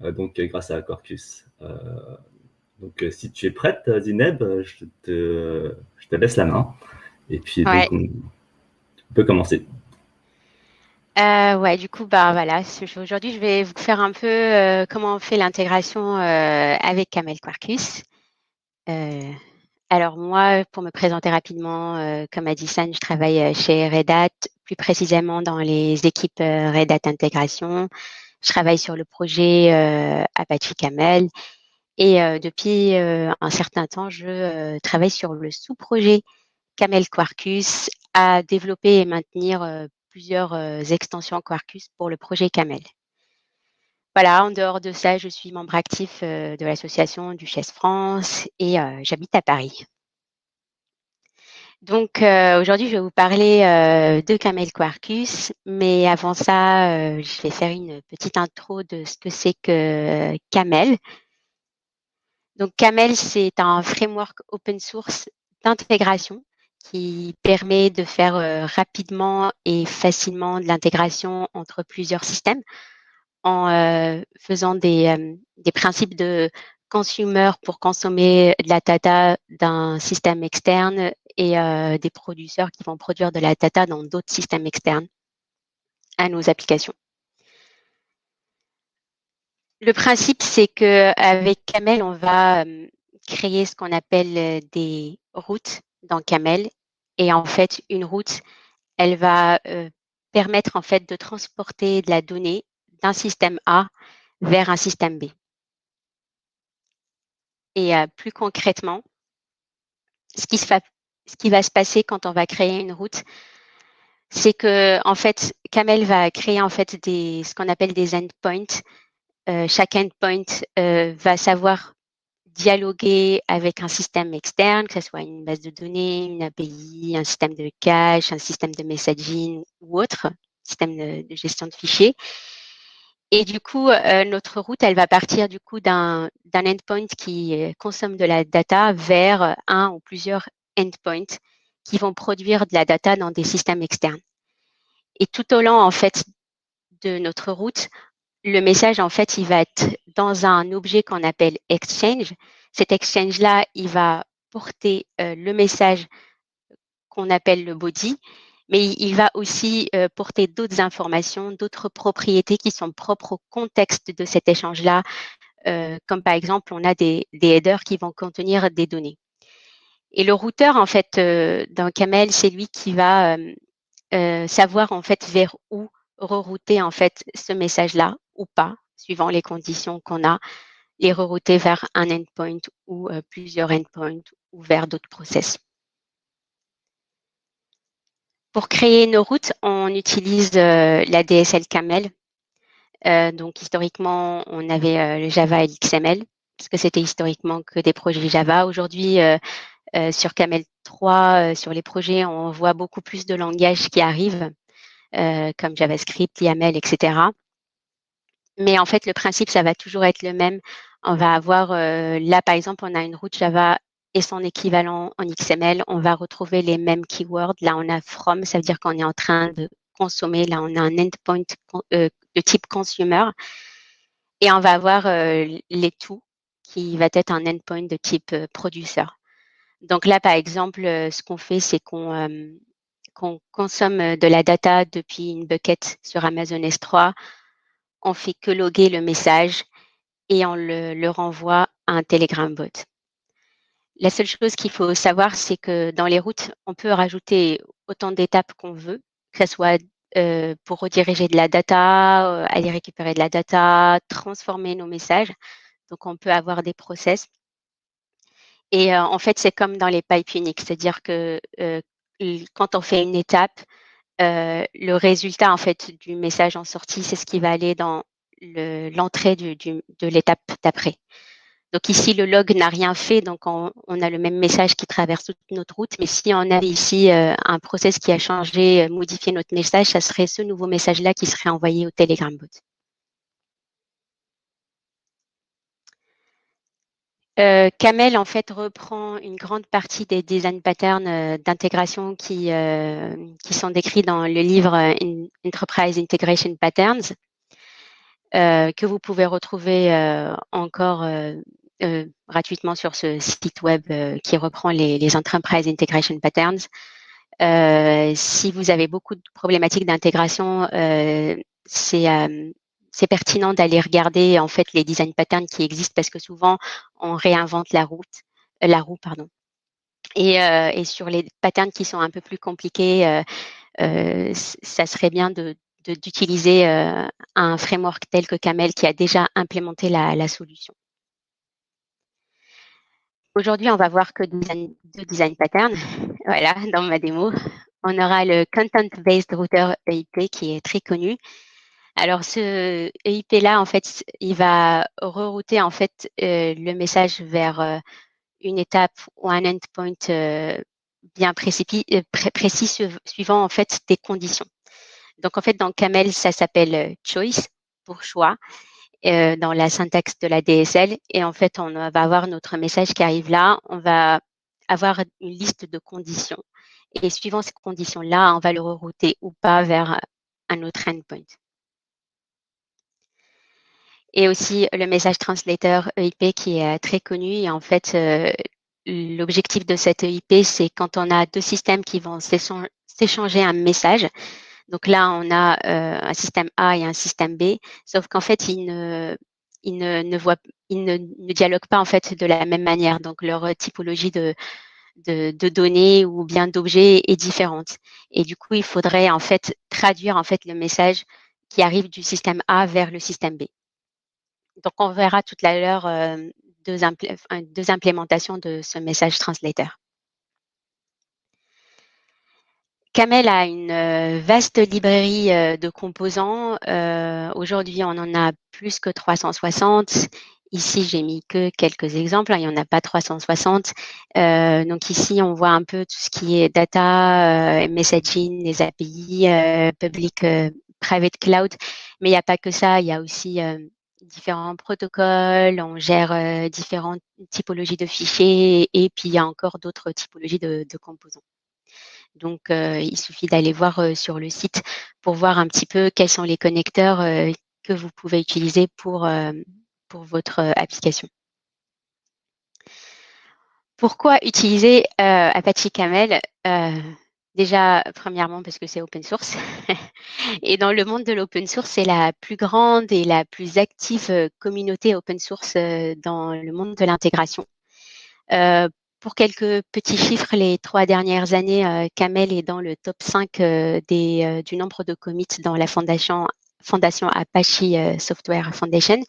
donc grâce à Quarkus. donc si tu es prête, Zineb, je te, je te laisse la main. Et puis donc, on peut commencer. Euh, ouais, du coup, bah voilà. Aujourd'hui, je vais vous faire un peu euh, comment on fait l'intégration euh, avec Camel Quarkus. Euh, alors moi, pour me présenter rapidement, comme a dit San, je travaille chez Red Hat, plus précisément dans les équipes Red Hat Intégration. Je travaille sur le projet Apache Camel et depuis un certain temps, je travaille sur le sous-projet Camel Quarkus à développer et maintenir plusieurs extensions Quarkus pour le projet Camel. Voilà, en dehors de ça, je suis membre actif de l'association du Chess France et j'habite à Paris. Donc aujourd'hui, je vais vous parler de Camel Quarkus, mais avant ça, je vais faire une petite intro de ce que c'est que Camel. Donc Camel, c'est un framework open source d'intégration qui permet de faire euh, rapidement et facilement de l'intégration entre plusieurs systèmes en euh, faisant des, euh, des, principes de consumer pour consommer de la data d'un système externe et des producteurs qui vont produire de la data dans d'autres systèmes externes à nos applications. Le principe, c'est que avec Camel, on va créer ce qu'on appelle des routes dans Camel. Et en fait, une route, elle va euh, permettre en fait de transporter de la donnée d'un système A vers un système B. Et euh, plus concrètement, ce qui, va, se passer quand on va créer une route, c'est que en fait, Camel va créer en fait des, ce qu'on appelle des endpoints. Euh, chaque endpoint va savoir dialoguer avec un système externe, que ce soit une base de données, une API, un système de cache, un système de messaging ou autre, système de, gestion de fichiers. Et du coup, euh, notre route, elle va partir du coup d'un endpoint qui euh, consomme de la data vers un ou plusieurs endpoints qui vont produire de la data dans des systèmes externes. Et tout au long, en fait, de notre route, le message, en fait, il va être dans un objet qu'on appelle Exchange. Cet Exchange-là, il va porter euh, le message qu'on appelle le body, mais il va aussi euh, porter d'autres informations, d'autres propriétés qui sont propres au contexte de cet échange-là, euh, comme par exemple, on a des, headers qui vont contenir des données. Et le routeur, en fait, d'un camel, c'est lui qui va savoir en fait vers où rerouter en fait ce message-là ou pas, suivant les conditions qu'on a, et rerouter vers un endpoint ou euh, plusieurs endpoints ou vers d'autres process. Pour créer nos routes, on utilise euh, la DSL Camel. Euh, donc historiquement, on avait le Java et l'XML, parce que c'était historiquement que des projets Java. Aujourd'hui, sur Camel 3, sur les projets, on voit beaucoup plus de langages qui arrivent, comme JavaScript, YAML, etc. Mais en fait, le principe, ça va toujours être le même. On va avoir, euh, là, par exemple, on a une route Java et son équivalent en XML. On va retrouver les mêmes keywords. Là, on a from, ça veut dire qu'on est en train de consommer. Là, on a un endpoint euh, de type consumer. Et on va avoir euh, les tout qui va être un endpoint de type producer. Donc là, par exemple, ce qu'on fait, c'est qu'on qu'on consomme de la data depuis une bucket sur Amazon S3 on fait que loguer le message et on le, renvoie à un Telegram bot. La seule chose qu'il faut savoir, c'est que dans les routes, on peut rajouter autant d'étapes qu'on veut, que ce soit euh, pour rediriger de la data, euh, aller récupérer de la data, transformer nos messages. Donc, on peut avoir des process. Et euh, en fait, c'est comme dans les pipes uniques, c'est-à-dire que quand on fait une étape, le résultat en fait du message en sortie, c'est ce qui va aller dans l'entrée de l'étape d'après. Donc ici, le log n'a rien fait, donc on, a le même message qui traverse toute notre route. Mais si on avait ici euh, un process qui a changé, euh, modifié notre message, ça serait ce nouveau message-là qui serait envoyé au Telegram bot. Euh, Camel en fait reprend une grande partie des design patterns euh, d'intégration qui, qui sont décrits dans le livre Enterprise Integration Patterns. que vous pouvez retrouver encore gratuitement sur ce site web qui reprend les, les Enterprise Integration Patterns. si vous avez beaucoup de problématiques d'intégration, c'est c'est pertinent d'aller regarder en fait les design patterns qui existent parce que souvent on réinvente la route, la roue pardon. Et, et, sur les patterns qui sont un peu plus compliqués, euh, ça serait bien de, d'utiliser euh, un framework tel que Camel qui a déjà implémenté la, solution. Aujourd'hui, on va voir que design, deux design patterns. Voilà, dans ma démo. On aura le Content Based Router EIP qui est très connu. Alors, ce EIP-là, en fait, il va rerouter en fait euh, le message vers une étape ou un endpoint bien précis, précis suivant en fait des conditions. Donc en fait dans Camel ça s'appelle euh, choice pour choix euh, dans la syntaxe de la DSL et en fait on va avoir notre message qui arrive là, on va avoir une liste de conditions et suivant ces conditions là on va le rerouter ou pas vers un autre endpoint. Et aussi le message translator EIP qui est euh, très connu et en fait l'objectif de cette EIP, c'est quand on a deux systèmes qui vont s'échanger un message. Donc là, on a euh, un système A et un système B, sauf qu'en fait, ils ne, ils ne, ils ne, dialoguent pas en fait de la même manière. Donc leur typologie de, données ou bien d'objets est différente. Et du coup, il faudrait en fait traduire en fait le message qui arrive du système A vers le système B. Donc on verra tout à l'heure euh, deux, implémentations de ce message translator. Camel a une euh, vaste librairie euh, de composants. Euh, aujourd'hui, on en a plus que 360. Ici, j'ai mis que quelques exemples. Hein, il n'y en a pas 360. donc ici, on voit un peu tout ce qui est data, messaging, les API, public, private cloud. Mais il n'y a pas que ça. Il y a aussi différents protocoles, on gère euh, différentes typologies de fichiers et puis il y a encore d'autres typologies de, composants. Donc, euh, il suffit d'aller voir euh, sur le site pour voir un petit peu quels sont les connecteurs que vous pouvez utiliser pour, pour votre application. Pourquoi utiliser Apache Camel Déjà, premièrement, parce que c'est open source. et dans le monde de l'open source, c'est la plus grande et la plus active euh, communauté open source euh, dans le monde de l'intégration. Euh, pour quelques petits chiffres, les trois dernières années, Camel est dans le top 5 des, du nombre de commits dans la fondation, Apache Software Foundation.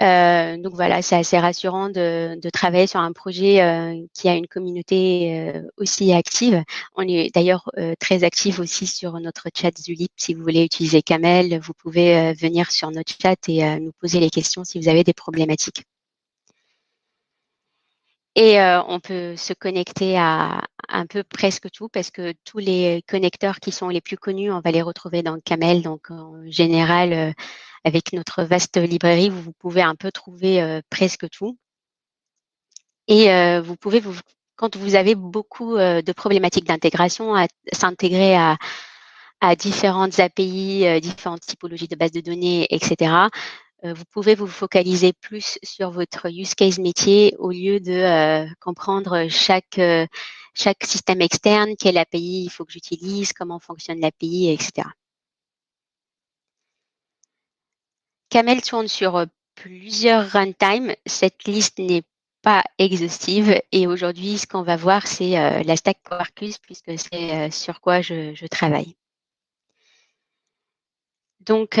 Euh, donc voilà, c'est assez rassurant de, travailler sur un projet euh, qui a une communauté euh, aussi active. On est d'ailleurs très active aussi sur notre chat Zulip. Si vous voulez utiliser Camel, vous pouvez venir sur notre chat et nous poser les questions si vous avez des problématiques. Et on peut se connecter à un peu presque tout parce que tous les connecteurs qui sont les plus connus, on va les retrouver dans Camel. Donc en général, avec notre vaste librairie, vous pouvez un peu trouver euh, presque tout. Et euh, vous pouvez, vous, quand vous avez beaucoup euh, de problématiques d'intégration, à s'intégrer à, à différentes API, différentes typologies de bases de données, etc., vous pouvez vous focaliser plus sur votre use case métier au lieu de comprendre chaque, chaque système externe, quelle API il faut que j'utilise, comment fonctionne l'API, etc. Camel tourne sur euh, plusieurs runtimes. Cette liste n'est pas exhaustive et aujourd'hui, ce qu'on va voir, c'est euh, la stack Quarkus puisque c'est euh, sur quoi je, travaille. Donc,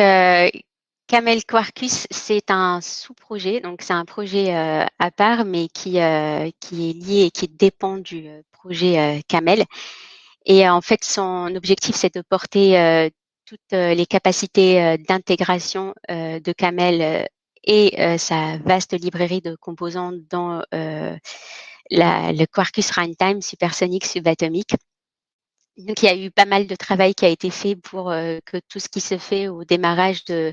Camel Quarkus, c'est un sous-projet, donc c'est un projet à part, mais qui, qui est lié et qui dépend du projet Camel. Et en fait, son objectif, c'est de porter toutes euh, les capacités euh, d'intégration euh, de Camel et sa vaste librairie de composants dans le Quarkus Runtime supersonique subatomique. Donc, il y a eu pas mal de travail qui a été fait pour que tout ce qui se fait au démarrage de,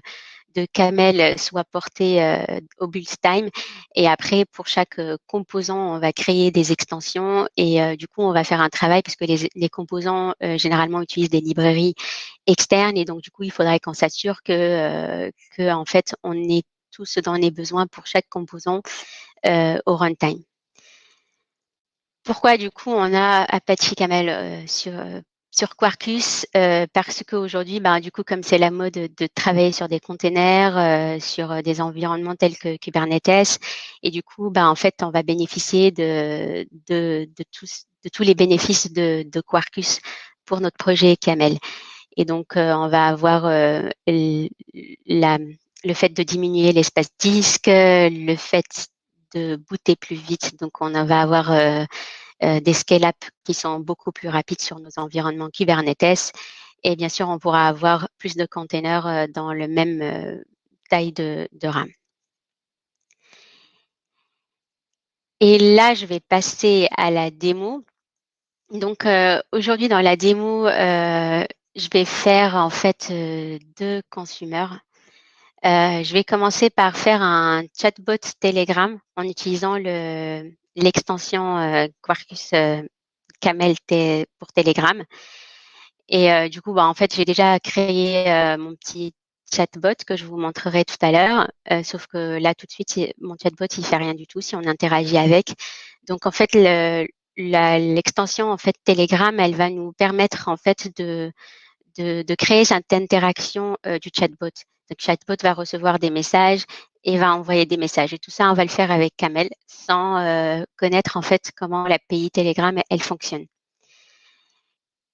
Camel soit porté au build time. Et après, pour chaque composant, on va créer des extensions et du coup, on va faire un travail puisque les, les composants généralement utilisent des librairies externes et donc du coup, il faudrait qu'on s'assure que, que en fait, on ait tout ce dont on besoin pour chaque composant au runtime. Pourquoi du coup on a Apache Camel sur sur Quarkus euh, parce qu'aujourd'hui, bah, du coup, comme c'est la mode de travailler sur des containers, euh, sur des environnements tels que Kubernetes, et du coup, bah, en fait, on va bénéficier de, de, de, tous, de tous les bénéfices de, de Quarkus pour notre projet Camel. Et donc, euh, on va avoir euh, la, le fait de diminuer l'espace disque, le fait de booter plus vite. Donc, on va avoir euh, des scale-up qui sont beaucoup plus rapides sur nos environnements Kubernetes. Et bien sûr, on pourra avoir plus de containers euh, dans le même euh, taille de, RAM. Et là, je vais passer à la démo. Donc aujourd'hui dans la démo, je vais faire en fait deux consumers. je vais commencer par faire un chatbot Telegram en utilisant le, l'extension euh, Quarkus euh, Camel pour Telegram. Et euh, du coup, bah, en fait, j'ai déjà créé mon petit chatbot que je vous montrerai tout à l'heure. sauf que là, tout de suite, mon chatbot, il fait rien du tout si on interagit avec. Donc, en fait, l'extension en fait Telegram, elle va nous permettre en fait de, de créer cette interaction du chatbot. Le chatbot va recevoir des messages et va envoyer des messages. Et tout ça, on va le faire avec Camel sans euh, connaître en fait comment l'API Telegram elle fonctionne.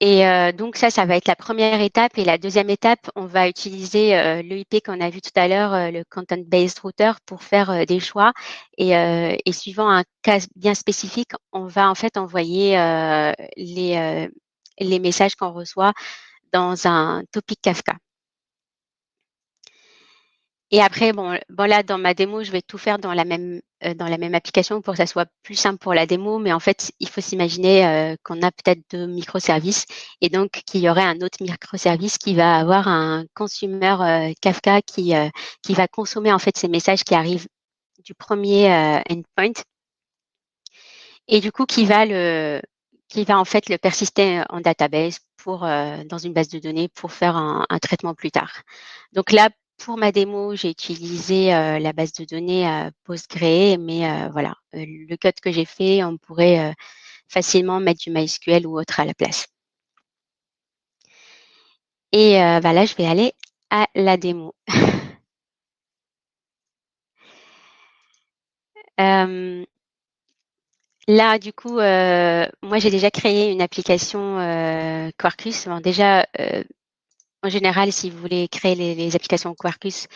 Et euh, donc ça, ça va être la première étape. Et la deuxième étape, on va utiliser euh, l'EIP qu'on a vu tout à l'heure, euh, le Content-Based Router, pour faire des choix. Et, suivant un cas bien spécifique, on va en fait envoyer les messages qu'on reçoit dans un topic Kafka. Et après, bon, bon, là, dans ma démo, je vais tout faire dans la même, euh, dans la même application pour que ça soit plus simple pour la démo. Mais en fait, il faut s'imaginer euh, qu'on a peut-être deux microservices et donc qu'il y aurait un autre microservice qui va avoir un consumer euh, Kafka qui, qui va consommer en fait ces messages qui arrivent du premier endpoint et du coup qui va le, qui va en fait le persister en database pour dans une base de données pour faire un, un traitement plus tard. Donc là, pour ma démo, j'ai utilisé euh, la base de données euh, Postgre, mais euh, voilà, le code que j'ai fait, on pourrait facilement mettre du MySQL ou autre à la place. Et bah là, je vais aller à la démo. là, du coup, moi, j'ai déjà créé une application Quarkus. Bon, déjà, en général, si vous voulez créer les, applications Quarkus,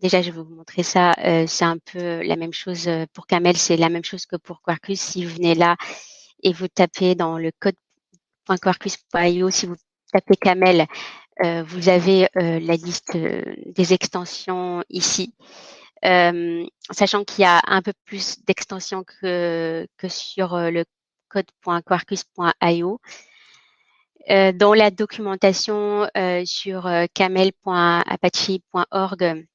déjà, je vais vous montrer ça. Euh, c'est un peu la même chose euh, pour Camel, c'est la même chose que pour Quarkus. Si vous venez là et vous tapez dans le code.quarkus.io, si vous tapez Camel, euh, vous avez la liste des extensions ici. sachant qu'il y a un peu plus d'extensions que, que sur le code.quarkus.io. Euh, dans la documentation euh, sur euh, camel.apache.org,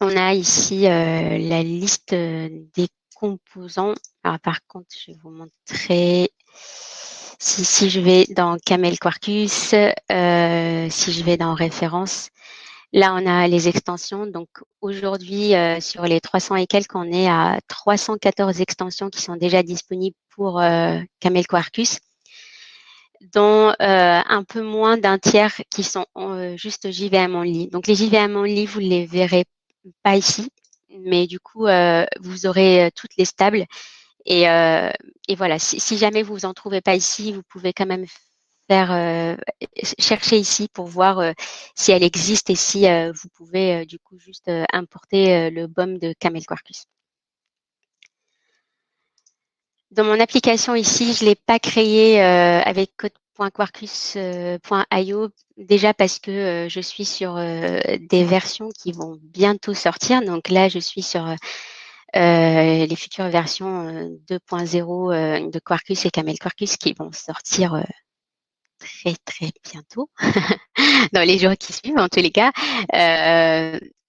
on a ici la liste des composants. Alors, par contre, je vais vous montrer. Si, si je vais dans Camel Quarkus, si je vais dans référence, là on a les extensions. Donc aujourd'hui, sur les 300 et quelques, on est à 314 extensions qui sont déjà disponibles pour Camel Quarkus dont euh, un peu moins d'un tiers qui sont euh, juste JVM only. Donc les JVM only, vous ne les verrez pas ici, mais du coup, euh, vous aurez toutes les stables. Et, et voilà, si, jamais vous en trouvez pas ici, vous pouvez quand même faire chercher ici pour voir si elle existe et si vous pouvez du coup juste importer le BOM de Camel Quarkus. Dans mon application ici, je ne l'ai pas créé euh, avec code.quarkus.io, déjà parce que euh, je suis sur euh, des versions qui vont bientôt sortir. Donc là, je suis sur les futures versions 2.0 de Quarkus et Camel Quarkus qui vont sortir très très bientôt, dans les jours qui suivent en tous les cas.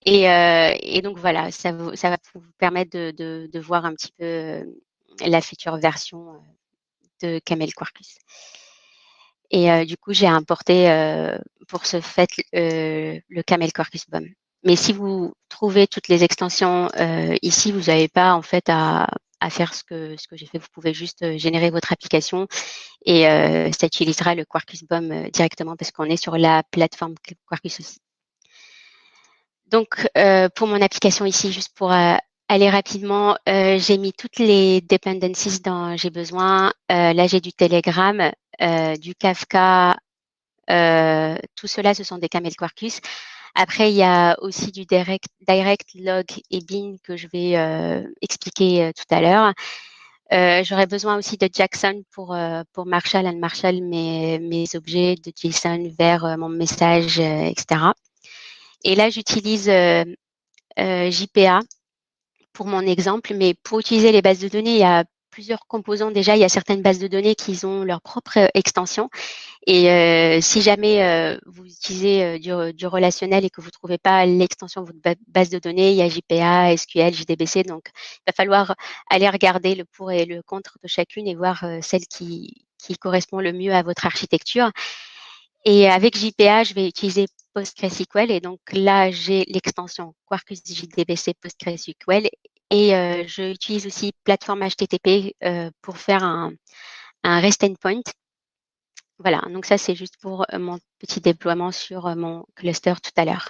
Et, donc voilà, ça, ça, va vous permettre de, de, voir un petit peu la future version de Camel Quarkus. Et du coup, j'ai importé pour ce fait le Camel Quarkus Bomb. Mais si vous trouvez toutes les extensions ici, vous n'avez pas en fait à, faire ce que, ce que j'ai fait. Vous pouvez juste générer votre application et ça utilisera le Quarkus euh, directement parce qu'on est sur la plateforme Quarkus aussi. Donc, pour mon application ici, juste pour aller rapidement, j'ai mis toutes les dependencies dont j'ai besoin. là, j'ai du Telegram, du Kafka. tout cela, ce sont des camel Quarkus. Après, il y a aussi du direct, direct log et bin que je vais euh, expliquer euh, tout à l'heure. Euh, j'aurais besoin aussi de Jackson pour, pour Marshall and Marshall mes, mes objets de JSON vers mon message, etc. Et là, j'utilise JPA pour mon exemple, mais pour utiliser les bases de données, il y a plusieurs composants déjà. Il y a certaines bases de données qui ont leur propre euh, extension. Et euh, si jamais euh, vous utilisez du, relationnel et que vous trouvez pas l'extension de votre base de données, il y a JPA, SQL, JDBC. Donc, il va falloir aller regarder le pour et le contre de chacune et voir celle qui, qui correspond le mieux à votre architecture. Et avec JPA, je vais utiliser PostgreSQL. Et donc là, j'ai l'extension Quarkus JDBC PostgreSQL et euh, je utilise aussi plateforme HTTP euh, pour faire un, un REST endpoint. Voilà, donc ça c'est juste pour euh, mon petit déploiement sur mon cluster tout à l'heure.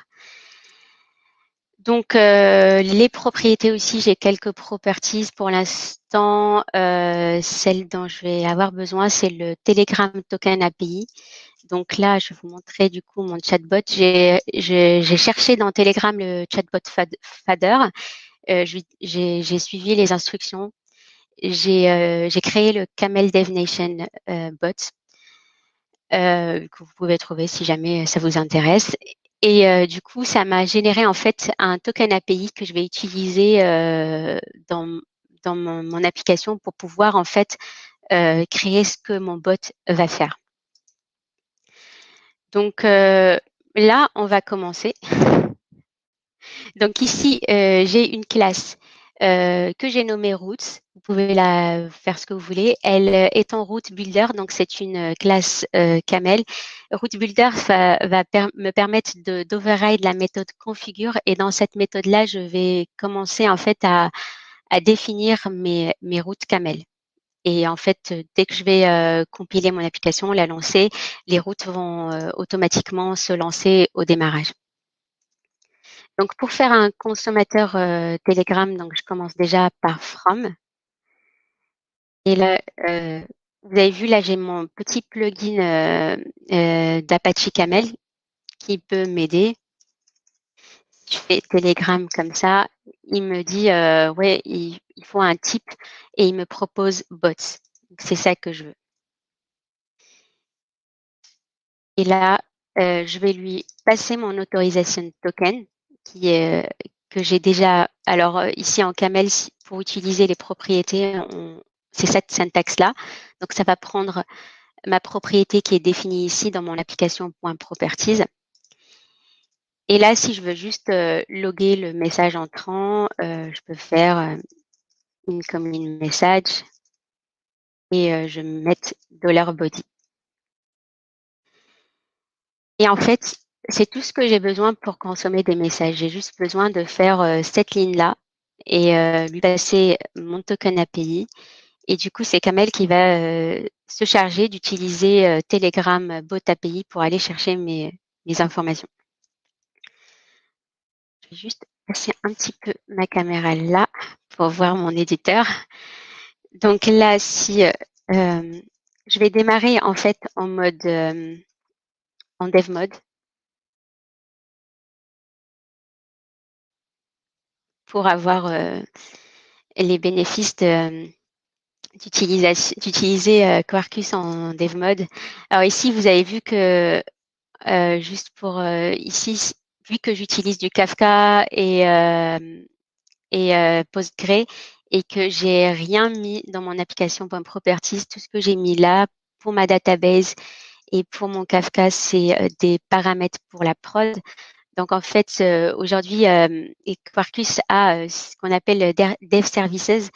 Donc les propriétés aussi, j'ai quelques properties pour l'instant. celle dont je vais avoir besoin, c'est le Telegram Token API. Donc là, je vais vous montrer du coup mon chatbot. J'ai cherché dans Telegram le chatbot Fader euh, j'ai suivi les instructions. J'ai euh, créé le Camel Dev Nation euh, bot que vous pouvez trouver si jamais ça vous intéresse. Et du coup, ça m'a généré en fait un token API que je vais utiliser dans, dans mon, application pour pouvoir en fait créer ce que mon bot va faire. Donc là, on va commencer. Donc ici, euh, j'ai une classe euh, que j'ai nommée Roots. Vous pouvez la faire ce que vous voulez. Elle euh, est en Root Builder, donc c'est une classe Camel. Root Builder va, me permettre d'override la méthode configure et dans cette méthode-là, je vais commencer en fait à, définir mes, mes routes Camel. Et en fait, dès que je vais compiler mon application, la lancer, les routes vont automatiquement se lancer au démarrage. Donc, pour faire un consommateur euh, Telegram, donc je commence déjà par From. Et là, euh, vous avez vu, là, j'ai mon petit plugin euh, d'Apache Camel qui peut m'aider. Je fais Telegram comme ça, il me dit, ouais, il, faut un type et il me propose bots. C'est ça que je veux. Et là, je vais lui passer mon autorisation token est, que j'ai déjà. Alors euh, ici en Camel, pour utiliser les propriétés, c'est cette syntaxe-là. Donc ça va prendre ma propriété qui est définie ici dans mon application .properties. Et là, si je veux juste euh, loguer le message entrant, euh, je peux faire une message et je vais mettre $body. Et en fait, c'est tout ce que j'ai besoin pour consommer des messages. J'ai juste besoin de faire euh, cette ligne-là et euh, lui passer mon token API. Et du coup, c'est Kamel qui va euh, se charger d'utiliser Telegram Bot API pour aller chercher mes informations. Je vais juste passer un petit peu ma caméra là pour voir mon éditeur. Donc là, si je vais démarrer en fait en mode en dev mode. pour avoir euh, les bénéfices d'utiliser euh, Quarkus en dev mode. Alors ici, vous avez vu que euh, juste pour ici, vu que j'utilise du Kafka et, et Postgre et que j'ai rien mis dans mon application Properties, tout ce que j'ai mis là pour ma database et pour mon Kafka, c'est des paramètres pour la prod. Donc en fait, aujourd'hui, Quarkus a ce qu'on appelle Dev Services.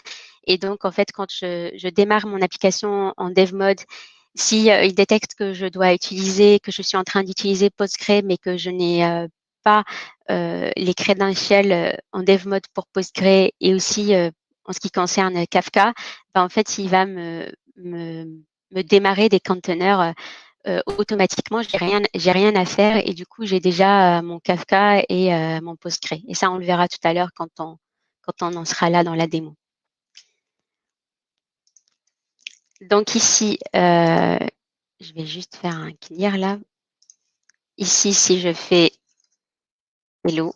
Et donc en fait, quand je, je démarre mon application en Dev Mode, si il détecte que je dois utiliser, que je suis en train d'utiliser Postgre, mais que je n'ai pas les credentials en dev mode pour Postgre et aussi en ce qui concerne Kafka, ben, en fait, il va me, me, démarrer des conteneurs euh, automatiquement, j'ai rien, j'ai rien à faire et du coup, j'ai déjà euh, mon Kafka et euh, mon Postgre. Et ça, on le verra tout à l'heure quand on, quand on en sera là dans la démo. Donc ici, je vais juste faire un clear là. Ici, si je fais hello,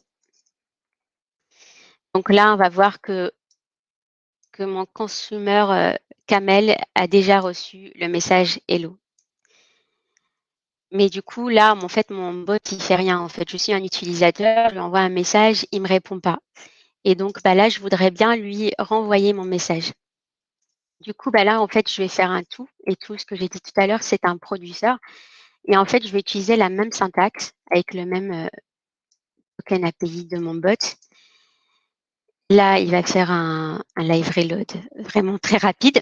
donc là, on va voir que, mon consumer Camel a déjà reçu le message hello. Mais du coup, là, en fait, mon bot, il fait rien. En fait, je suis un utilisateur, je lui envoie un message, il me répond pas. Et donc, bah, là, je voudrais bien lui renvoyer mon message. Du coup, bah, là, en fait, je vais faire un tout. Et tout, ce que j'ai dit tout à l'heure, c'est un producteur. Et en fait, je vais utiliser la même syntaxe avec le même euh, token API de mon bot. Là, il va faire un, live reload vraiment très rapide.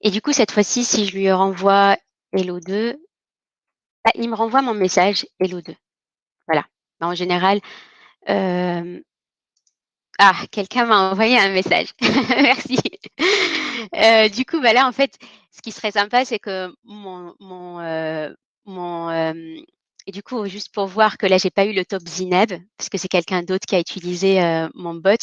Et du coup, cette fois-ci, si je lui renvoie Hello 2, bah, il me renvoie mon message Hello 2. Voilà. Bah, en général, euh, ah, quelqu'un m'a envoyé un message. Merci. Euh, du coup, bah là, en fait, ce qui serait sympa, c'est que mon, mon, euh, mon et du coup, juste pour voir que là, j'ai pas eu le top Zineb, parce que c'est quelqu'un d'autre qui a utilisé mon bot.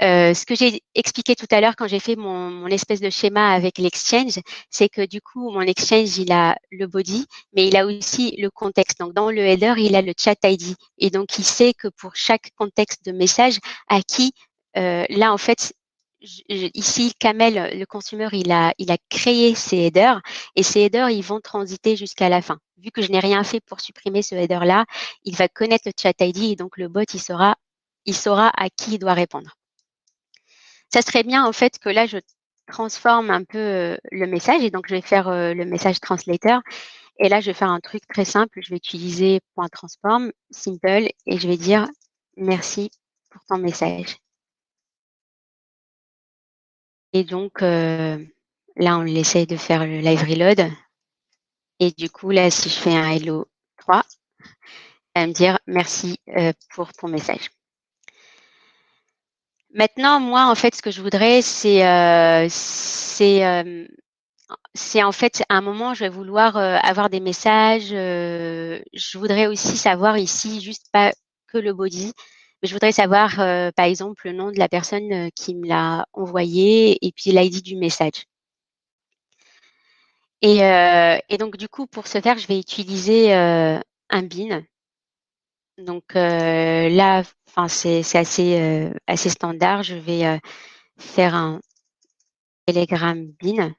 Euh, ce que j'ai expliqué tout à l'heure quand j'ai fait mon, mon, espèce de schéma avec l'exchange, c'est que du coup, mon exchange, il a le body, mais il a aussi le contexte. Donc, dans le header, il a le chat ID. Et donc, il sait que pour chaque contexte de message, à qui, euh, là, en fait, ici, Kamel, le consumer, il a, il a créé ces headers et ces headers, ils vont transiter jusqu'à la fin. Vu que je n'ai rien fait pour supprimer ce header-là, il va connaître le chat ID et donc le bot, il saura, il saura à qui il doit répondre ça serait bien en fait que là, je transforme un peu euh, le message et donc je vais faire euh, le message translator. Et là, je vais faire un truc très simple. Je vais utiliser .transform, simple, et je vais dire merci pour ton message. Et donc, euh, là, on essaie de faire le live reload. Et du coup, là, si je fais un hello 3, elle va me dire merci pour ton message. Maintenant, moi, en fait, ce que je voudrais, c'est euh, c'est euh, c'est en fait à un moment, je vais vouloir euh, avoir des messages. je voudrais aussi savoir ici, juste pas que le body, mais je voudrais savoir, par exemple, le nom de la personne qui me l'a envoyé et puis l'ID du message. Et, et, donc, du coup, pour ce faire, je vais utiliser un bin. Donc là, Enfin, c'est assez, euh, assez standard. Je vais euh, faire un Telegram bin.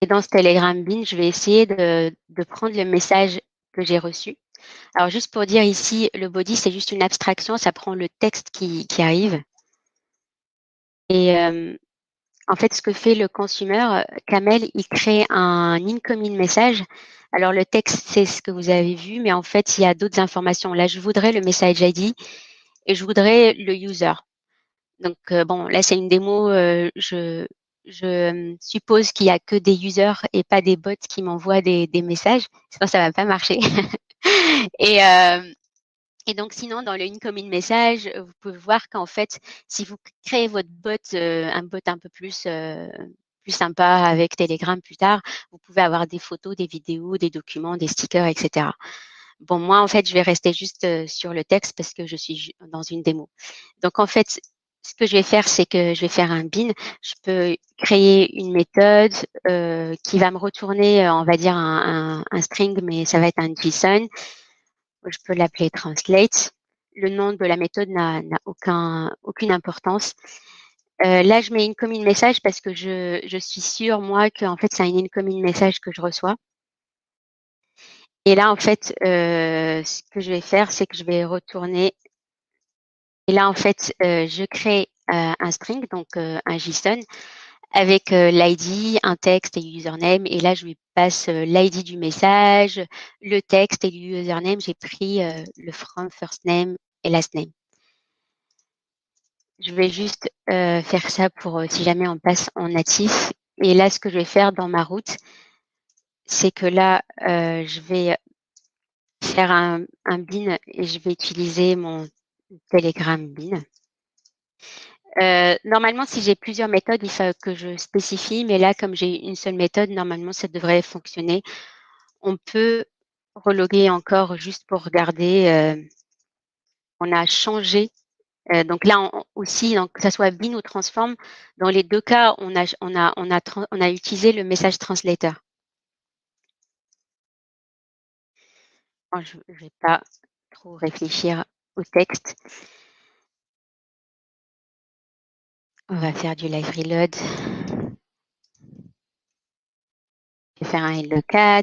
Et dans ce Telegram bin, je vais essayer de, prendre le message que j'ai reçu. Alors, juste pour dire ici, le body, c'est juste une abstraction. Ça prend le texte qui, arrive. Et euh, en fait, ce que fait le consumer, Kamel, il crée un incoming message alors le texte, c'est ce que vous avez vu, mais en fait, il y a d'autres informations. Là, je voudrais le message ID et je voudrais le user. Donc euh, bon, là c'est une démo. Euh, je, euh, suppose qu'il y a que des users et pas des bots qui m'envoient des, messages. Sinon, ça va pas marcher. et donc, sinon, dans le incoming message, vous pouvez voir qu'en fait, si vous créez votre bot, un bot un peu plus plus sympa avec Telegram plus tard, vous pouvez avoir des photos, des vidéos, des documents, des stickers, etc. Bon, moi, en fait, je vais rester juste euh, sur le texte parce que je suis dans une démo. Donc, en fait, ce que je vais faire, c'est que je vais faire un bin. Je peux créer une méthode euh, qui va me retourner, euh, on va dire, un, un, string, mais ça va être un JSON. Je peux l'appeler translate. Le nom de la méthode n'a aucun, aucune importance. Euh, là, je mets incoming message parce que je, suis sûre, moi, que en fait, c'est un incoming message que je reçois. Et là, en fait, euh, ce que je vais faire, c'est que je vais retourner. Et là, en fait, euh, je crée un string, donc un JSON, avec l'ID, un texte et username. Et là, je lui passe l'ID du message, le texte et le username. J'ai pris le from, first name et last name. Je vais juste faire ça pour si jamais on passe en natif. Et là, ce que je vais faire dans ma route, c'est que là, je vais faire un, un bin et je vais utiliser mon Telegram bin. Euh, normalement, si j'ai plusieurs méthodes, il faut que je spécifie, mais là, comme j'ai une seule méthode, normalement, ça devrait fonctionner. On peut reloguer encore juste pour regarder. Euh, on a changé. Euh, donc là aussi, donc, que ce soit bin ou transform, dans les deux cas, on a, on a, on a, on a utilisé le message translator. je ne vais pas trop réfléchir au texte. On va faire du live reload. Je vais faire un hello cat.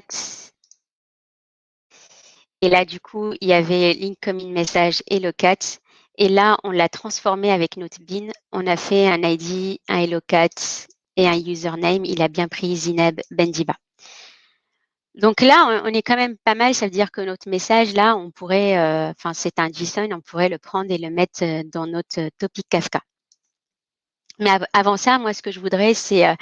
Et là, du coup, il y avait l'incoming message hello cat. Et là, on l'a transformé avec notre bin. On a fait un ID, un hello cat et un username. Il a bien pris Zineb Bendiba. Donc là, on est quand même pas mal. Ça veut dire que notre message, là, on pourrait, euh, enfin, c'est un JSON, on pourrait le prendre et le mettre euh, dans notre euh, topic Kafka. Mais avant ça, moi, ce que je voudrais, c'est euh,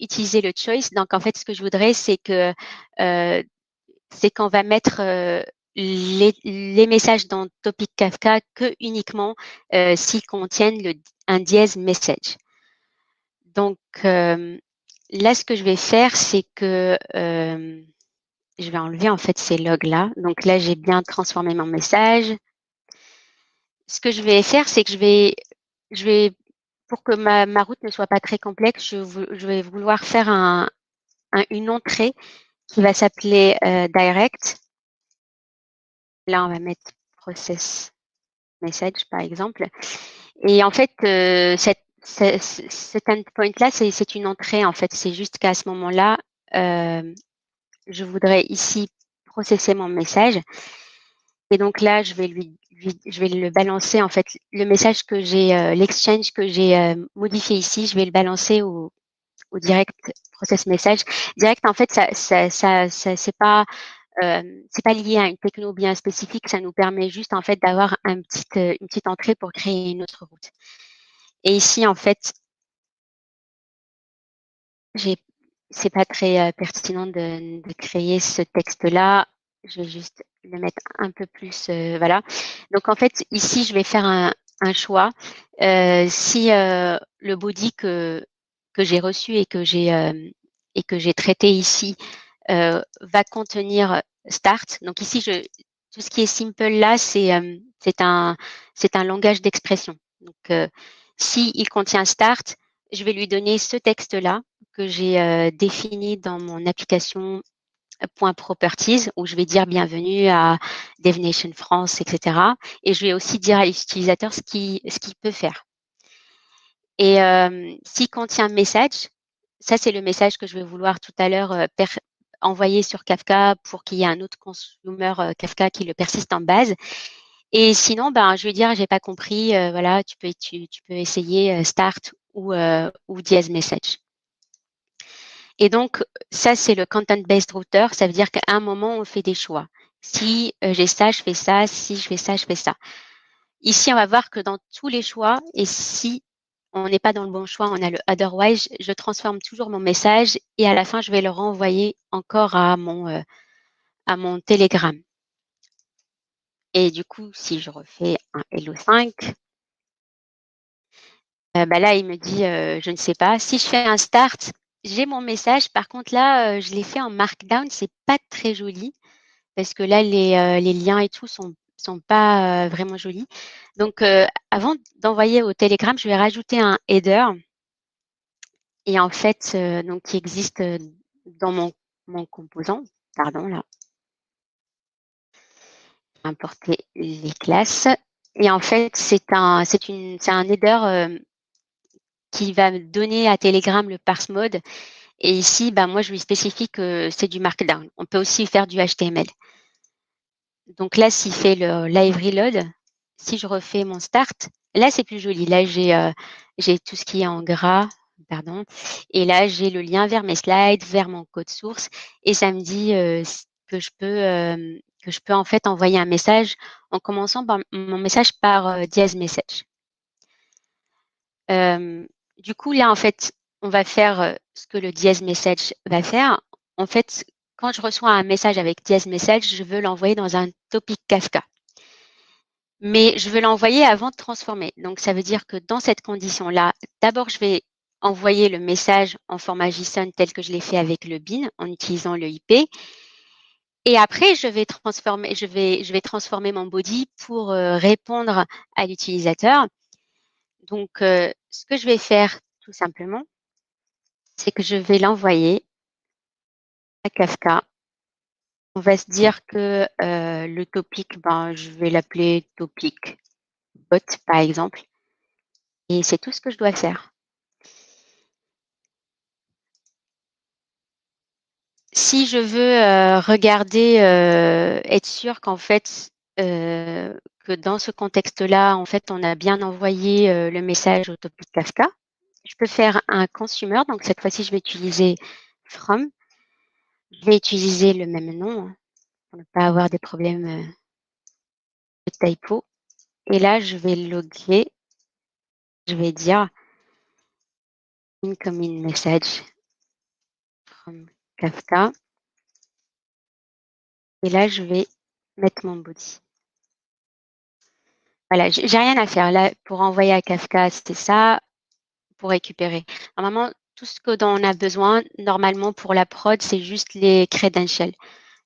utiliser le choice. Donc, en fait, ce que je voudrais, c'est que euh, c'est qu'on va mettre euh, les, les, messages dans Topic Kafka que uniquement euh, s'ils contiennent le, un dièse message. Donc, euh, là, ce que je vais faire, c'est que je vais enlever en fait ces logs-là. Donc là, j'ai bien transformé mon message. Ce que je vais faire, c'est que je vais, je vais pour que ma, ma, route ne soit pas très complexe, je, je vais vouloir faire un, un, une entrée qui va s'appeler euh, direct. Là, on va mettre process message, par exemple. Et en fait, euh, cette, cet endpoint-là, c'est une entrée, en fait. C'est juste qu'à ce moment-là, euh, je voudrais ici processer mon message. Et donc là, je vais lui je vais le balancer en fait le message que j'ai euh, l'exchange que j'ai euh, modifié ici je vais le balancer au, direct process message. Direct en fait ça ça ça, c'est pas euh, c'est pas lié à une techno bien spécifique. Ça nous permet juste en fait d'avoir un petit, euh, une petite entrée pour créer une autre route. Et ici en fait j'ai c'est pas très pertinent de, de créer ce texte là je vais juste le mettre un peu plus, euh, voilà. Donc en fait, ici, je vais faire un, un choix. Euh, si euh, le body que que j'ai reçu et que j'ai euh, et que j'ai traité ici euh, va contenir start. Donc ici, je tout ce qui est simple là, c'est c'est un c'est un langage d'expression. Donc si il contient start, je vais lui donner ce texte là que j'ai défini dans mon application point properties où je vais dire bienvenue à DevNation France, etc. Et je vais aussi dire à l'utilisateur ce qu'il ce qu'il peut faire. Et euh, s'il contient message, ça c'est le message que je vais vouloir tout à l'heure euh, envoyer sur Kafka pour qu'il y ait un autre consumer euh, Kafka qui le persiste en base. Et sinon, ben, je vais dire, j'ai pas compris, euh, voilà, tu peux, tu, tu peux essayer euh, start ou, ou dièse message. Et donc, ça, c'est le content-based router. Ça veut dire qu'à un moment, on fait des choix. Si euh, j'ai ça, je fais ça. Si je fais ça, je fais ça. Ici, on va voir que dans tous les choix, et si on n'est pas dans le bon choix, on a le otherwise, je transforme toujours mon message et à la fin, je vais le renvoyer encore à mon, euh, à mon Telegram. Et du coup, si je refais un Hello 5, euh, bah là, il me dit, euh, je ne sais pas. Si je fais un start, j'ai mon message. Par contre, là, euh, je l'ai fait en markdown. C'est pas très joli parce que là, les, euh, les liens et tout sont sont pas euh, vraiment jolis. Donc, avant d'envoyer au Telegram, je vais rajouter un header et en fait, donc qui existe dans mon mon composant. Pardon là. Importer les classes. Et en fait, c'est un, c'est une, c'est un header qui va donner à Telegram le parse mode. Et ici, bah, moi, je lui spécifie que c'est du markdown. On peut aussi faire du HTML. Donc là, s'il fait le live reload, si je refais mon start, là, c'est plus joli. Là, j'ai euh, j'ai tout ce qui est en gras. pardon. Et là, j'ai le lien vers mes slides, vers mon code source, et ça me dit que je peux que je peux en fait envoyer un message en commençant par mon message par dièse message. Du coup, là, en fait, on va faire ce que le dièse message va faire. En fait, quand je reçois un message avec dièse message, je veux l'envoyer dans un topic Kafka. Mais je veux l'envoyer avant de transformer. Donc, ça veut dire que dans cette condition-là, d'abord, je vais envoyer le message en format JSON tel que je l'ai fait avec le bin en utilisant le IP. Et après, je vais transformer, je vais, je vais transformer mon body pour euh, répondre à l'utilisateur. Donc, euh, ce que je vais faire tout simplement, c'est que je vais l'envoyer à Kafka. On va se dire que euh, le topic, ben, je vais l'appeler topic bot, par exemple. Et c'est tout ce que je dois faire. si je veux euh, regarder, être sûr qu'en fait, dans ce contexte-là, en fait, on a bien envoyé le message au topic Kafka, je peux faire un consumer. Donc cette fois-ci, je vais utiliser from. Je vais utiliser le même nom hein, pour ne pas avoir des problèmes de typo. Et là, je vais loguer. Je vais dire incoming message from Kafka. Et là, je vais mettre mon body. Voilà, j'ai rien à faire. Là, pour envoyer à Kafka, c'était ça. Pour récupérer. Normalement, tout ce que dont on a besoin, normalement, pour la prod, c'est juste les credentials.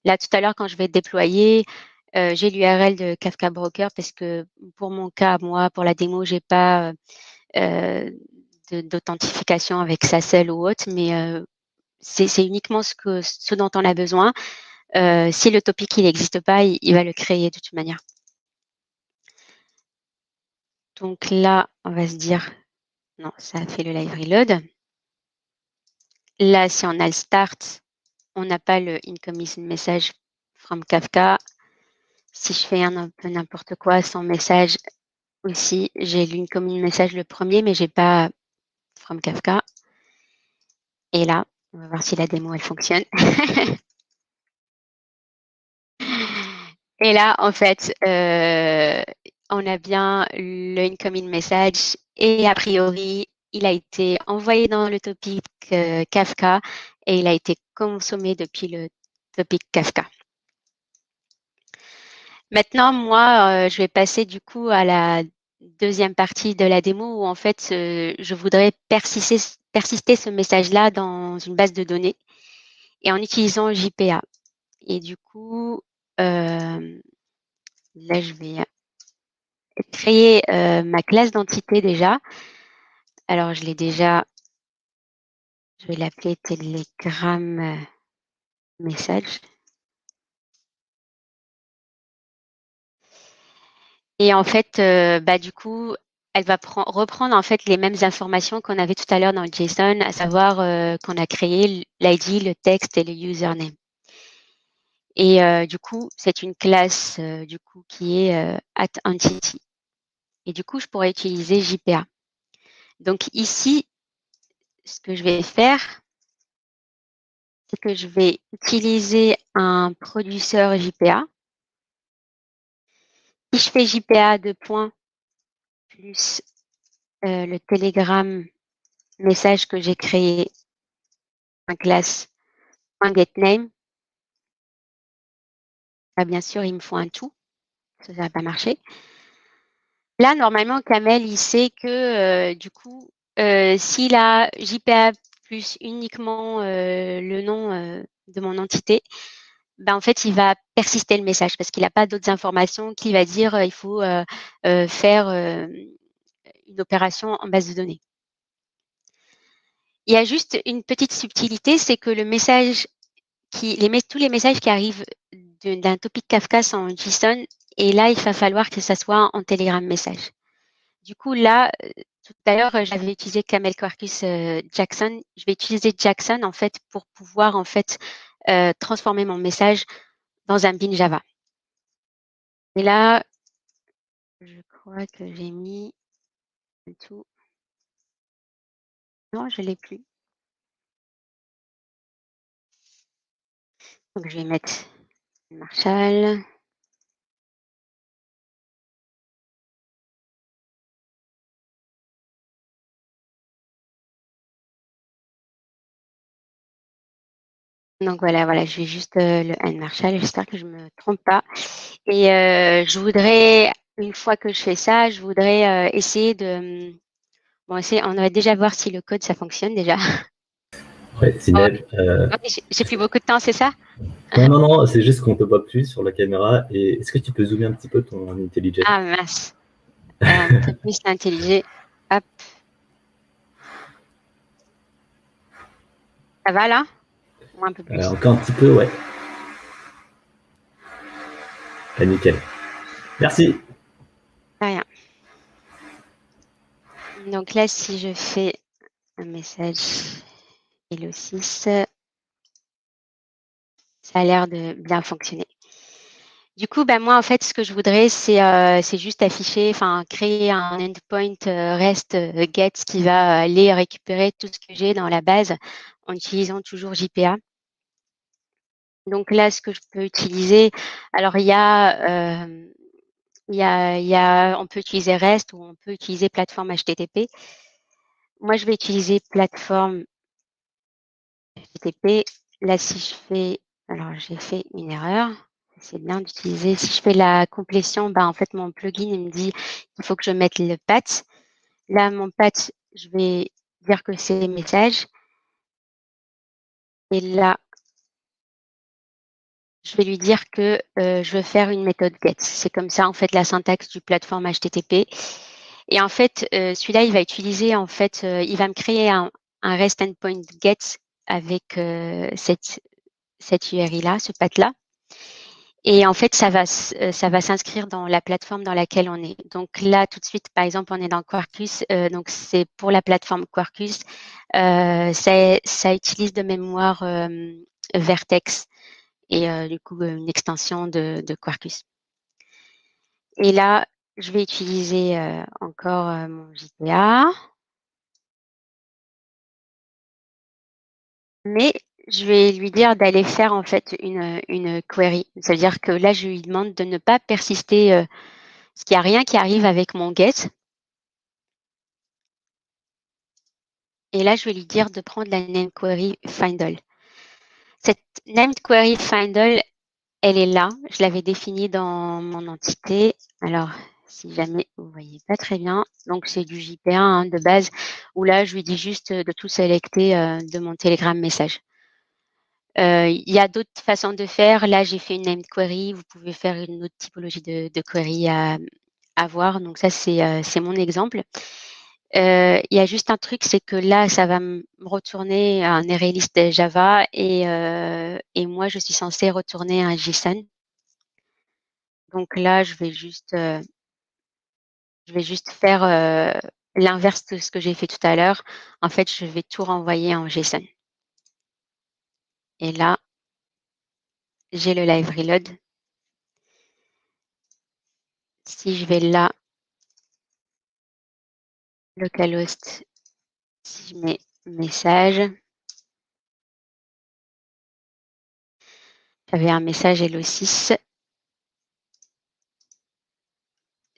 Là, tout à l'heure, quand je vais déployer, euh, j'ai l'URL de Kafka Broker parce que pour mon cas, moi, pour la démo, j'ai pas euh, d'authentification avec SACL ou autre, mais euh, c'est uniquement ce, que, ce dont on a besoin. Euh, si le topic n'existe pas, il, va le créer de toute manière. Donc là, on va se dire, non, ça a fait le live reload. Là, si on a le start, on n'a pas le incoming message from Kafka. Si je fais un, peu n'importe quoi sans message aussi, j'ai l'incoming message le premier, mais j'ai pas from Kafka. Et là, on va voir si la démo, elle fonctionne. Et là, en fait, euh, on a bien le incoming message et a priori, il a été envoyé dans le topic euh, Kafka et il a été consommé depuis le topic Kafka. Maintenant, moi, euh, je vais passer du coup à la deuxième partie de la démo où en fait, je voudrais persister, ce message-là dans une base de données et en utilisant JPA. Et du coup, euh, là, je vais créer euh, ma classe d'entité déjà. Alors, je l'ai déjà, je vais l'appeler Telegram euh, message. Et en fait, bah, du coup, elle va reprendre en fait les mêmes informations qu'on avait tout à l'heure dans le JSON, à savoir euh, qu'on a créé l'ID, le texte et le username. Et euh, du coup, c'est une classe euh, du coup qui est at entity. Et du coup, je pourrais utiliser JPA. Donc ici, ce que je vais faire, c'est que je vais utiliser un producteur JPA. Si je fais JPA de points plus euh, le Telegram message que j'ai créé en classe getName. Ah, bien sûr, il me faut un tout. Ça va pas marcher. Là, normalement, Kamel, il sait que euh, du coup, euh, s'il a JPA plus uniquement le nom de mon entité, ben, en fait, il va persister le message parce qu'il n'a pas d'autres informations qui va dire il faut faire une opération en base de données. Il y a juste une petite subtilité, c'est que le message qui, les, tous les messages qui arrivent d'un topic Kafka en JSON et là, il va falloir que ça soit en Telegram message. Du coup, là, tout à l'heure, j'avais utilisé Camel Quarkus Jackson. Je vais utiliser Jackson en fait pour pouvoir en fait euh, transformer mon message dans un bin Java. Et là, je crois que j'ai mis tout. Non, je ne l'ai plus. Donc, je vais mettre Marshall. Donc voilà, voilà, je vais juste euh, le N Marshall, j'espère que je ne me trompe pas. Et euh, je voudrais, une fois que je fais ça, je voudrais euh, essayer de... Hum, bon, essayer, on va déjà voir si le code, ça fonctionne déjà. Ouais, J'ai plus beaucoup de temps, c'est ça? Non, non, non, c'est juste qu'on ne peut pas plus sur la caméra. Et est-ce que tu peux zoomer un petit peu ton intelligence? Ah mince. un peu plus l'intelligence. Hop. Ça va là? Un peu plus. Euh, encore un petit peu, ouais. Ah, nickel. Merci. Rien. Donc là, si je fais un message Hello 6, ça a l'air de bien fonctionner. Du coup, ben moi, en fait, ce que je voudrais, c'est euh, juste afficher, enfin, créer un endpoint euh, REST GET qui va aller récupérer tout ce que j'ai dans la base en utilisant toujours JPA. Donc là, ce que je peux utiliser, alors il y a, euh, il y a, il y a, on peut utiliser REST ou on peut utiliser plateforme HTTP. Moi, je vais utiliser plateforme HTTP. Là, si je fais, alors j'ai fait une erreur. C'est bien d'utiliser. Si je fais la complétion, bah, en fait, mon plugin il me dit qu'il faut que je mette le pat. Là, mon pat, je vais dire que c'est message. Et là, je vais lui dire que euh, je veux faire une méthode get. C'est comme ça, en fait, la syntaxe du plateforme HTTP. Et en fait, euh, celui-là, il va utiliser, en fait, euh, il va me créer un, REST endpoint get avec cette, cette URI-là, ce path-là. Et en fait, ça va, ça va s'inscrire dans la plateforme dans laquelle on est. Donc là, tout de suite, par exemple, on est dans Quarkus. donc c'est pour la plateforme Quarkus. ça, ça utilise de mémoire Vertex et euh, du coup une extension de, Quarkus. Et là, je vais utiliser euh, encore euh, mon JPA. Mais je vais lui dire d'aller faire en fait une, une query. C'est-à-dire que là, je lui demande de ne pas persister, ce qu'il n'y a rien qui arrive avec mon get. Et là, je vais lui dire de prendre la name query Findle. Cette named query finder, elle est là. Je l'avais définie dans mon entité. Alors, si jamais vous ne voyez pas très bien, donc c'est du JP1 hein, de base, où là, je lui dis juste de tout sélecter euh, de mon Telegram message. Euh, il y a d'autres façons de faire. Là, j'ai fait une named query. Vous pouvez faire une autre typologie de, query à, à, voir. Donc ça, c'est euh, mon exemple. Euh, il y a juste un truc, c'est que là, ça va me retourner un array Java et, moi, je suis censée retourner un JSON. Donc là, je vais juste, je vais juste faire l'inverse de ce que j'ai fait tout à l'heure. En fait, je vais tout renvoyer en JSON. Et là, j'ai le live reload. Si je vais là, localhost, si je mets message, j'avais un message Hello6.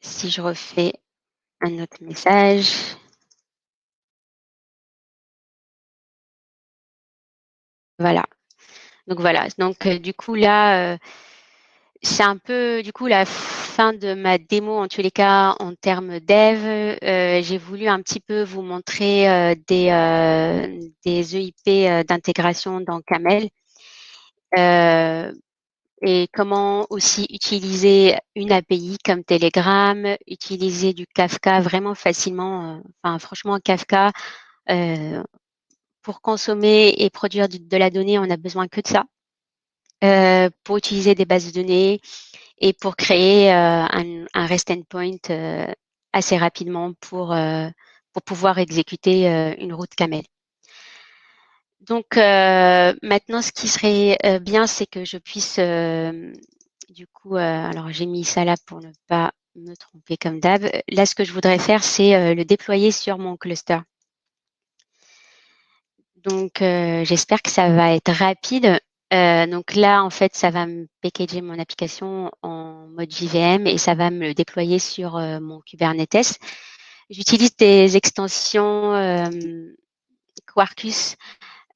Si je refais un autre message, voilà. Donc voilà. Donc euh, du coup là, euh, c'est un peu du coup la fin de ma démo, en tous les cas, en termes dev, euh, j'ai voulu un petit peu vous montrer euh, des, euh, des EIP d'intégration dans Camel et comment aussi utiliser une API comme Telegram, utiliser du Kafka vraiment facilement. enfin, franchement, Kafka, pour consommer et produire de la donnée, on a besoin que de ça. pour utiliser des bases de données, et pour créer euh, un, REST endpoint euh, assez rapidement pour, euh, pour pouvoir exécuter une route camel. Donc maintenant, ce qui serait bien, c'est que je puisse, du coup, alors j'ai mis ça là pour ne pas me tromper comme d'hab. Là, ce que je voudrais faire, c'est le déployer sur mon cluster. Donc, j'espère que ça va être rapide. donc là, en fait, ça va me packager mon application en mode JVM et ça va me le déployer sur mon Kubernetes. J'utilise des extensions Quarkus.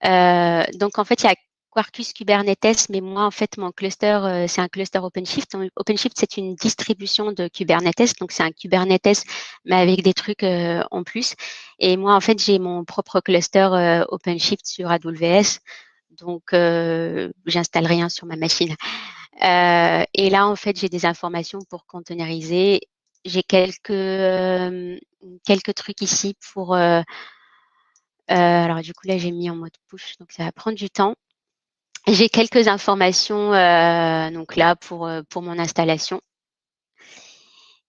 donc, en fait, il y a Quarkus Kubernetes, mais moi, en fait, mon cluster, euh, c'est un cluster OpenShift. OpenShift, c'est une distribution de Kubernetes, donc c'est un Kubernetes, mais avec des trucs euh, en plus. Et moi, en fait, j'ai mon propre cluster euh, OpenShift sur AWS, donc j'installe rien sur ma machine. et là, en fait, j'ai des informations pour containeriser. J'ai quelques quelques trucs ici pour alors du coup là j'ai mis en mode push, donc ça va prendre du temps. J'ai quelques informations euh, donc là pour, euh, pour mon installation.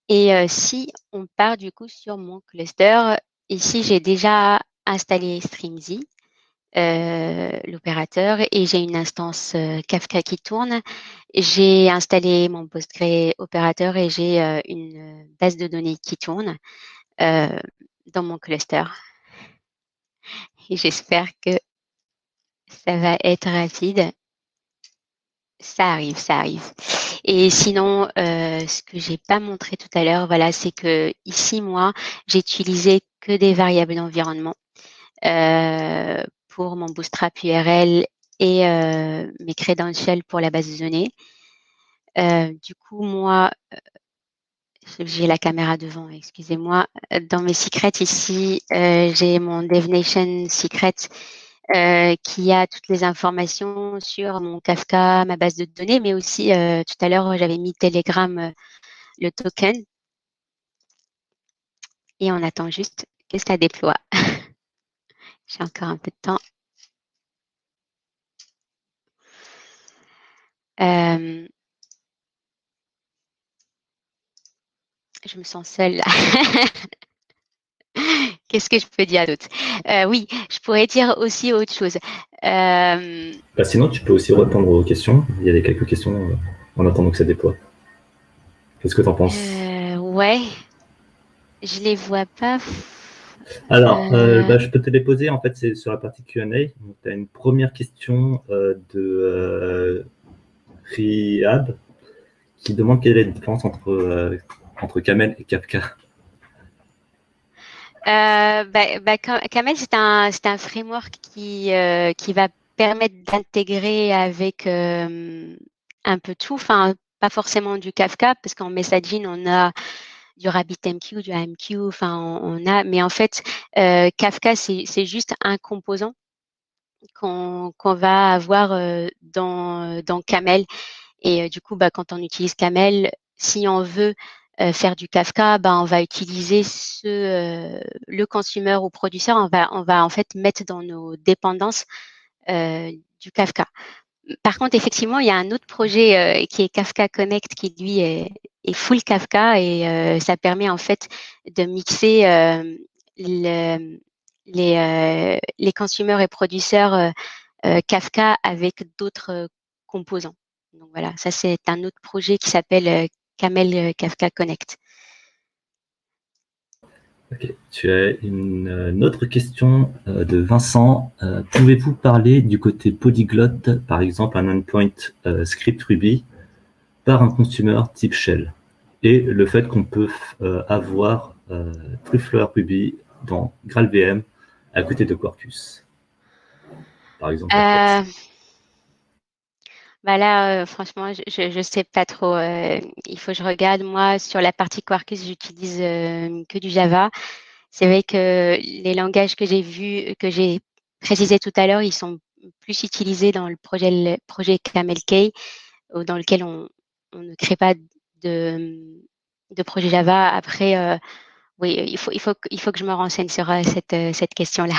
Et euh, si on part du coup sur mon cluster, ici j'ai déjà installé Streamzy, l'opérateur, et j'ai une instance Kafka qui tourne. J'ai installé mon Postgre opérateur et j'ai une base de données qui tourne dans mon cluster. J'espère que ça va être rapide. Ça arrive, ça arrive. Et sinon, euh, ce que j'ai pas montré tout à l'heure, voilà, c'est que ici, moi, j'ai utilisé que des variables d'environnement euh, pour mon Bootstrap URL et euh, mes credentials pour la base de données. du coup, moi, j'ai la caméra devant, excusez-moi. Dans mes secrets ici, j'ai mon DevNation secret euh, qui a toutes les informations sur mon Kafka, ma base de données, mais aussi euh, tout à l'heure j'avais mis Telegram euh, le token. Et on attend juste que ça déploie. J'ai encore un peu de temps. je me sens seule. Qu'est-ce que je peux dire d'autre? Euh, Oui, je pourrais dire aussi autre chose. Euh, bah, sinon, tu peux aussi répondre aux questions. Il y a des quelques questions euh, en attendant que ça déploie. Qu'est-ce que tu en penses Ouais, je les vois pas. Alors, bah, je peux te les poser. En fait, c'est sur la partie QA. Tu as une première question de Rihab qui demande quelle est la différence entre, entre Camel et Kafka. Euh, bah, bah, Camel, c'est un, un framework qui, euh, qui va permettre d'intégrer avec euh, un peu tout, enfin, pas forcément du Kafka, parce qu'en messaging, on a du RabbitMQ, du AMQ, enfin, on, a, mais en fait, Kafka, c'est juste un composant qu'on va avoir dans, dans Camel. Et du coup, bah, quand on utilise Camel, si on veut euh, faire du Kafka, ben, on va utiliser euh, le consumer ou producteur, on va, en fait mettre dans nos dépendances euh, du Kafka. Par contre, effectivement, il y a un autre projet qui est Kafka Connect qui lui est, full Kafka et ça permet en fait de mixer le, les, les consumers et producteurs Kafka avec d'autres composants. Donc voilà, ça c'est un autre projet qui s'appelle Camel euh, Kafka Connect. Tu as une, autre question euh, de Vincent. Euh, pouvez-vous parler du côté polyglotte, par exemple un endpoint script Ruby par un consumer type shell? Et le fait qu'on peut avoir Truffler Ruby dans GraalVM à côté de Quarkus, par exemple bah là, euh, franchement, je ne sais pas trop. Euh, il faut que je regarde. Moi, sur la partie Quarkus, j'utilise euh, que du Java. C'est vrai que les langages que j'ai vus, que j'ai précisé tout à l'heure, ils sont plus utilisés dans le projet, projet CamelK, dans lequel on, ne crée pas de, projet Java. Après, oui, il faut, il, faut, il faut que je me renseigne sur cette question-là.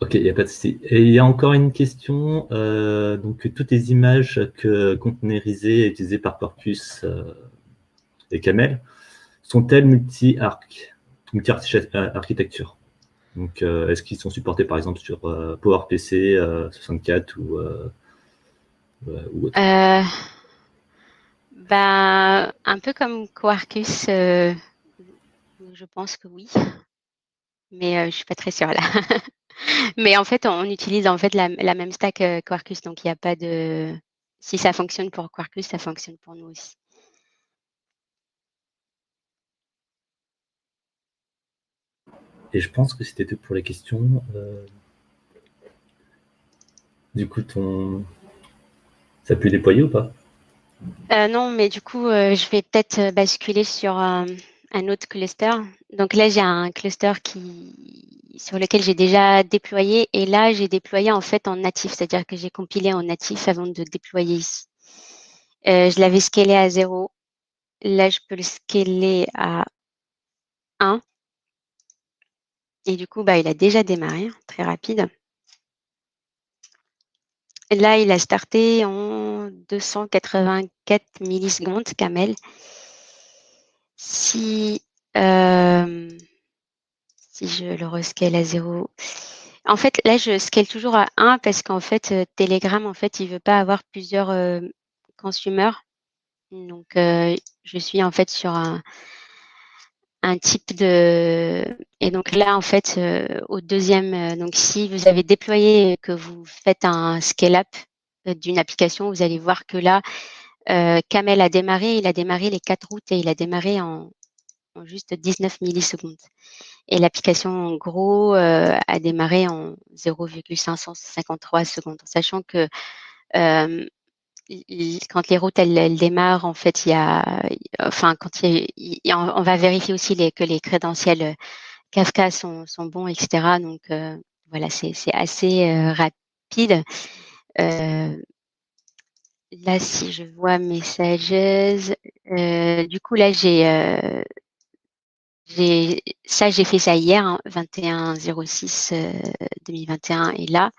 Ok, il n'y a pas de souci. Et il y a encore une question. Euh, donc, toutes les images que containerisées et utilisées par Corpus euh, et Camel sont-elles multi-arc, multi-architecture? Donc, euh, est-ce qu'ils sont supportés par exemple sur PowerPC 64 ou, ou autre? Ben, Un peu comme Quarkus, je pense que oui. Mais je ne suis pas très sûre là. Mais en fait, on utilise en fait la, même stack Quarkus, donc il n'y a pas de. Si ça fonctionne pour Quarkus, ça fonctionne pour nous aussi. Et je pense que c'était tout pour les questions. Du coup, ton... ça peut déployer ou pas? Euh, Non, mais du coup, euh, je vais peut-être euh, basculer sur un autre cluster. Donc là, j'ai un cluster qui sur lequel j'ai déjà déployé et là, j'ai déployé en fait en natif, c'est-à-dire que j'ai compilé en natif avant de déployer ici. je l'avais scalé à 0. Là, je peux le scaler à 1. Et du coup, bah, il a déjà démarré, hein, très rapide. Là, il a starté en 284 millisecondes, Camel. Si, euh, si je le rescale à 0. En fait, là, je scale toujours à 1 parce qu'en fait, euh, Telegram, en fait, il veut pas avoir plusieurs euh, consommateurs. Donc, je suis en fait sur un, type de et donc là en fait euh, au deuxième euh, donc si vous avez déployé que vous faites un scale up euh, d'une application vous allez voir que là Camel a démarré il a démarré les quatre routes et il a démarré en, en juste 19 millisecondes et l'application en gros a démarré en 0,553 secondes sachant que quand les routes elles, démarrent, en fait, il y a, enfin, quand on va vérifier aussi que les crédentiels euh, Kafka sont, bons, etc. Donc euh, voilà, c'est assez euh, rapide. là, si je vois messages, du coup là j'ai ça, j'ai fait ça hier, 21 06 2021, et là,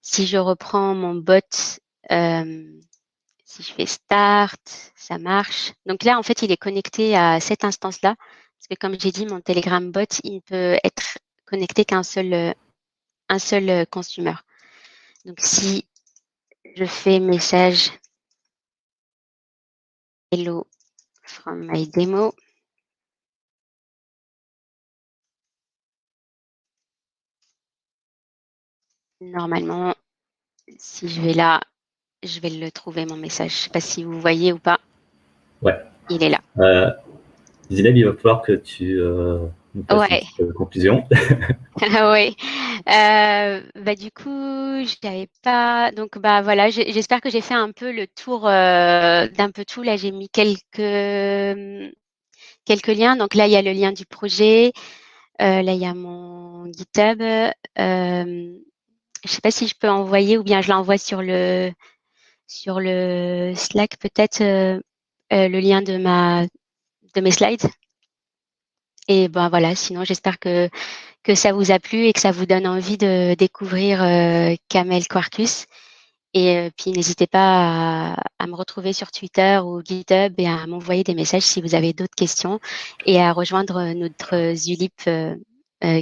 si je reprends mon bot si je fais start, ça marche. Donc là, en fait, il est connecté à cette instance-là. Parce que comme j'ai dit, mon Telegram bot, il ne peut être connecté qu'un seul, un seul consumer. Donc si je fais message hello from my demo, normalement, si je vais là, je vais le trouver, mon message. Je ne sais pas si vous voyez ou pas. Ouais. Il est là. Euh, Zineb, il va falloir que tu euh, nous ouais. une conclusion. oui. Euh, bah, du coup, je n'avais pas. Donc, bah, voilà, j'espère que j'ai fait un peu le tour euh, d'un peu tout. Là, j'ai mis quelques, quelques liens. Donc, là, il y a le lien du projet. là, il y a mon GitHub. Je ne sais pas si je peux envoyer ou bien je l'envoie sur le, sur le Slack peut-être euh, euh, le lien de ma de mes slides. Et ben voilà, sinon j'espère que que ça vous a plu et que ça vous donne envie de découvrir euh, Camel Quarkus. Et puis n'hésitez pas à, me retrouver sur Twitter ou GitHub et à m'envoyer des messages si vous avez d'autres questions et à rejoindre notre Zulip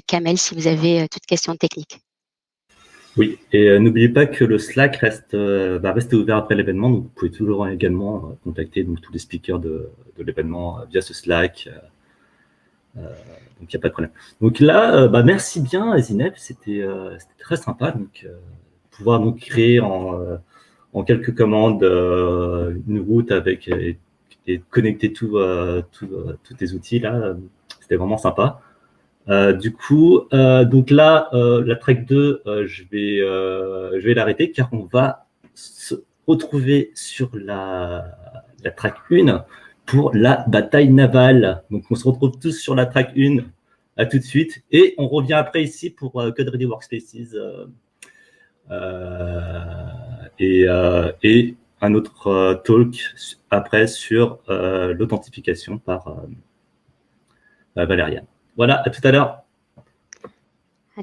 Camel si vous avez toutes questions techniques. Oui, et euh, n'oubliez pas que le Slack reste, euh, va rester ouvert après l'événement, donc vous pouvez toujours également euh, contacter donc, tous les speakers de, de l'événement via ce Slack. donc il n'y a pas de problème. Donc là, bah, merci bien Zineb, c'était très sympa. Donc pouvoir nous créer en, en quelques commandes une route avec et, connecter tout, tout, tous tes outils là, c'était vraiment sympa. Euh, du coup, euh, donc là, euh, la track 2, je vais, je vais l'arrêter car on va se retrouver sur la, la track 1 pour la bataille navale. Donc, on se retrouve tous sur la track 1. À tout de suite. Et on revient après ici pour Code Ready Workspaces et, et, un autre talk après sur l'authentification par Valériane. Voilà, à tout à l'heure. À.